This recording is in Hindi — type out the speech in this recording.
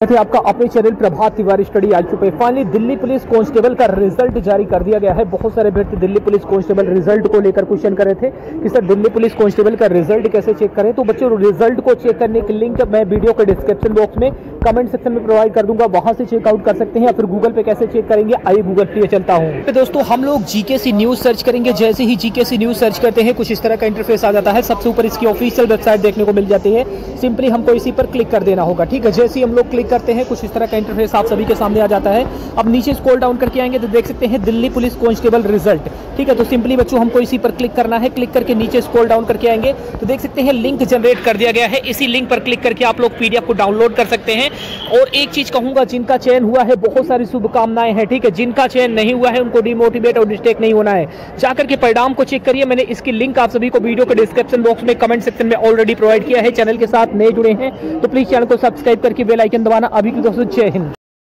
थे आपका अपने चैनल प्रभात तिवारी स्टडी आज पे फाइनली दिल्ली पुलिस कांस्टेबल का रिज़ल्ट जारी कर दिया गया है। बहुत सारे अभ्यर्थी दिल्ली पुलिस कांस्टेबल रिज़ल्ट को लेकर क्वेश्चन कर रहे थे। कि सर दिल्ली पुलिस कांस्टेबल का रिज़ल्ट कैसे चेक करें? तो बच्चों रिज़ल्ट को चेक करने की लिंक मैं वीडियो के डिस्क्रिप्शन बॉक्स में कमेंट सेक्शन में प्रोवाइड कर दूँगा। वहाँ से चेकआउट कर सकते हैं या फिर गूगल पे कैसे चेक करेंगे, आइए गूगल पे चलता हूँ। तो दोस्तों, हम लोग जीके सी न्यूज़ सर्च करेंगे। जैसे ही जीके सी न्यूज़ सर्च करते हैं, कुछ इस तरह का इंटरफेस आ जाता है। सबसे ऊपर इसकी ऑफिशियल वेबसाइट देखने को मिल जाती है। सिंपली हमको इसी पर क्लिक कर देना होगा, ठीक है? जैसे ही हम लोग क्लिक करते हैं, कुछ इस तरह का इंटरफेस आप सभी के सामने आ जाता है। अब नीचे स्क्रॉल डाउन करके आएँगे तो देख सकते हैं दिल्ली पुलिस कांस्टेबल रिज़ल्ट ठीक है तो सिंपली बच्चों, हमको इसी पर क्लिक करना है। क्लिक करके नीचे स्क्रॉल डाउन करके आएँगे तो देख सकते हैं लिंक जनरेट कर दिया गया है। इसी लिंक पर क्लिक करके आप लोग पीडीएफ को डाउनलोड कर सकते हैं। और एक चीज़ कहूँगा, जिनका चयन हुआ है, बहुत सारी शुभकामनाएँ हैं। ठीक है, जिनका चयन नहीं हुआ है, उनको डिमोटिवेट और डिस्टेक नहीं होना है। जाकर के परिणाम को चेक करिए। मैंने इसकी लिंक आप सभी को वीडियो के डिस्क्रिप्शन बॉक्स में कमेंट सेक्शन में ऑलरेडी प्रोवाइड किया है। चैनल के साथ नए जुड़े हैं तो प्लीज़ चैनल को सब्सक्राइब करके बेल आइकन दबाना अभी की दोस्तों जय हिंद।